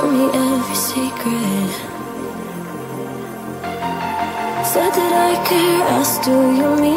told me every secret. Said that I care, asked do you mean